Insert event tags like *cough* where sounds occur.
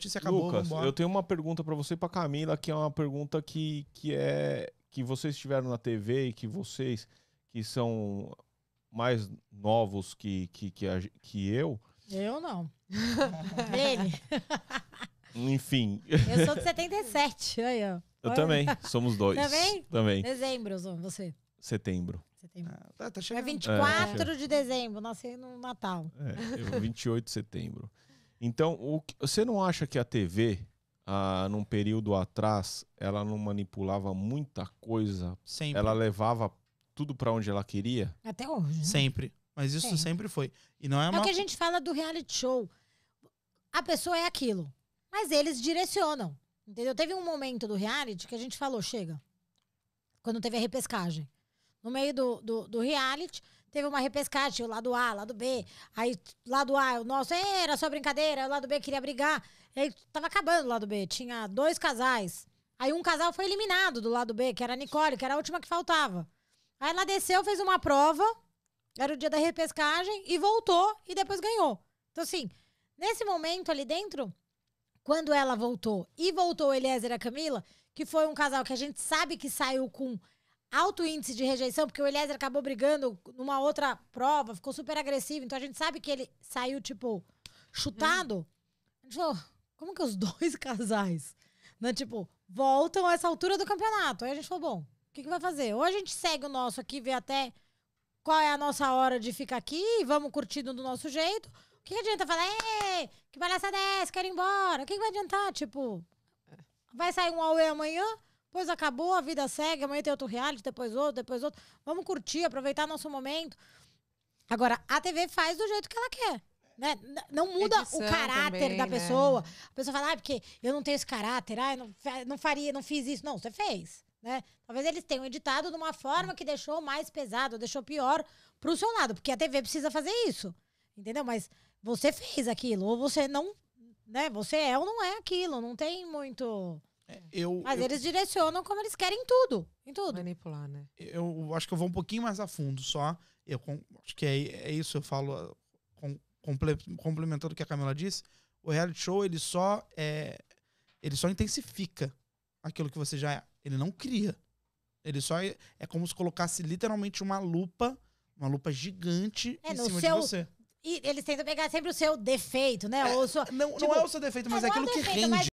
notícia acabou, Lucas, vambora. eu tenho uma pergunta pra você e pra Camila, que é uma pergunta que, que é que vocês estiveram na TV e que vocês que são mais novos que, que, que, a- que eu, Eu não. *laughs* Ele. enfim, Eu sou de 77. Aí, ó. eu Olha. também, somos dois. Também? Também, Dezembro, você. setembro. Setembro. Ah, tá, tá É chegando. 24 de dezembro, nasci no Natal. É, eu, 28 de setembro. Então, o que- você não acha que a TV, ah, num período atrás, ela não manipulava muita coisa? Sempre. Ela levava tudo pra onde ela queria? Até hoje. né? Sempre. Mas isso Sim. sempre foi. E não é É uma. o que a gente fala do reality show. A pessoa é aquilo. Mas eles direcionam. Entendeu? Teve um momento do reality que a gente falou, chega. Quando teve a repescagem. No meio do, do, do reality, teve uma repescagem, o lado A, lado B. Aí, lado A, o nosso, "É, era só brincadeira. O lado B queria brigar. E aí, tava acabando o lado B. Tinha dois casais. Aí, um casal foi eliminado do lado B, que era a Nicole, que era a última que faltava. Aí, ela desceu, fez uma prova. Era o dia da repescagem e voltou e depois ganhou. Então, assim, nesse momento ali dentro, quando ela voltou e voltou o Eliezer e a Camila, que foi um casal que a gente sabe que saiu com alto índice de rejeição, porque o Eliezer acabou brigando numa outra prova, ficou super agressivo, então a gente sabe que ele saiu, tipo, chutado. A gente falou, como que os *laughs* dois casais, né, tipo, voltam a essa altura do campeonato? Aí a gente falou, bom, o que, que vai fazer? Ou a gente segue o nosso aqui, vê até qual é a nossa hora de ficar aqui e vamos curtindo do nosso jeito. O que, que adianta falar, ei, que palhaçada é essa? Quero ir embora. O que, que vai adiantar? Tipo, vai sair um Aue amanhã, depois acabou, a vida segue, amanhã tem outro reality, depois outro, depois outro. Vamos curtir, aproveitar nosso momento. Agora, a TV faz do jeito que ela quer. Né? Não muda Edição o caráter também, da né? pessoa. A pessoa fala, ah, porque eu não tenho esse caráter, ah, eu não, não faria, não fiz isso. Não, você fez. Né? Talvez eles tenham editado de uma forma que deixou mais pesado, deixou pior pro seu lado, porque a TV precisa fazer isso. Entendeu? Mas você fez aquilo, ou você não. Né? Você é ou não é aquilo. Não tem muito. Eu, Mas eu, eles direcionam como eles querem em tudo. Em tudo. Manipular, né? eu acho que eu vou um pouquinho mais a fundo só. Eu com- acho que é, é isso, eu falo ah, com, comple- complementando o que a Camila disse. O reality show, ele só é, ele só intensifica aquilo que você já é. Ele não cria. Ele só é, é como se colocasse literalmente uma lupa, uma lupa gigante É, em no cima seu- de você. E eles tentam pegar sempre o seu defeito, né? Ou sua, Não, Tipo, não é o seu defeito, mas é, é não é aquilo o que defeito, rende. mas